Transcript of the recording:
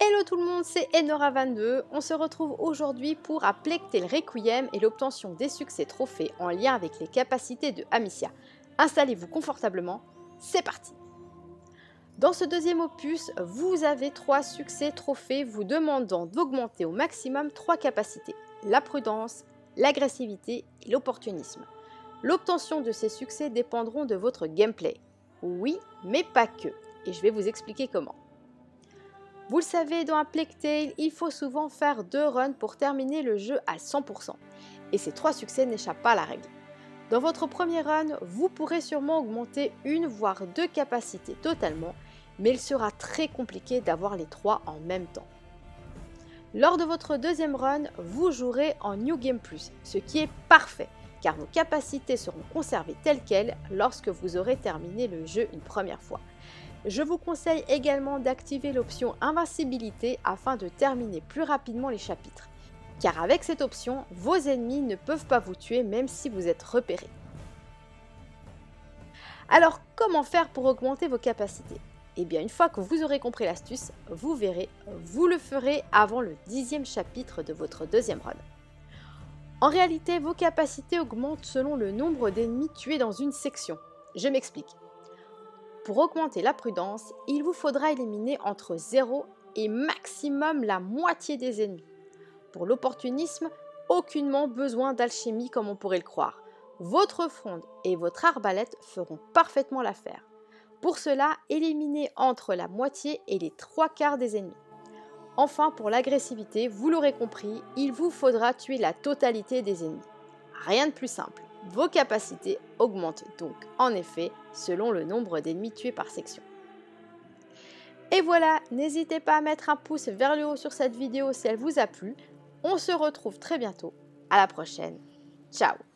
Hello tout le monde, c'est Enora22. On se retrouve aujourd'hui pour A le Requiem et l'obtention des succès trophées en lien avec les capacités de Amicia. Installez-vous confortablement, c'est parti Dans ce deuxième opus, vous avez trois succès trophées vous demandant d'augmenter au maximum trois capacités. La prudence, l'agressivité et l'opportunisme. L'obtention de ces succès dépendront de votre gameplay. Oui, mais pas que. Et je vais vous expliquer comment. Vous le savez, dans un Plague il faut souvent faire deux runs pour terminer le jeu à 100%. Et ces trois succès n'échappent pas à la règle. Dans votre premier run, vous pourrez sûrement augmenter une voire deux capacités totalement, mais il sera très compliqué d'avoir les trois en même temps. Lors de votre deuxième run, vous jouerez en New Game Plus, ce qui est parfait, car vos capacités seront conservées telles quelles lorsque vous aurez terminé le jeu une première fois. Je vous conseille également d'activer l'option Invincibilité afin de terminer plus rapidement les chapitres. Car avec cette option, vos ennemis ne peuvent pas vous tuer même si vous êtes repéré. Alors comment faire pour augmenter vos capacités? Eh bien une fois que vous aurez compris l'astuce, vous verrez, vous le ferez avant le dixième chapitre de votre deuxième run. En réalité, vos capacités augmentent selon le nombre d'ennemis tués dans une section. Je m'explique. Pour augmenter la prudence, il vous faudra éliminer entre 0 et maximum la moitié des ennemis. Pour l'opportunisme, aucunement besoin d'alchimie comme on pourrait le croire. Votre fronde et votre arbalète feront parfaitement l'affaire. Pour cela, éliminez entre la moitié et les trois quarts des ennemis. Enfin, pour l'agressivité, vous l'aurez compris, il vous faudra tuer la totalité des ennemis. Rien de plus simple. Vos capacités augmentent donc en effet selon le nombre d'ennemis tués par section. Et voilà, n'hésitez pas à mettre un pouce vers le haut sur cette vidéo si elle vous a plu. On se retrouve très bientôt. À la prochaine. Ciao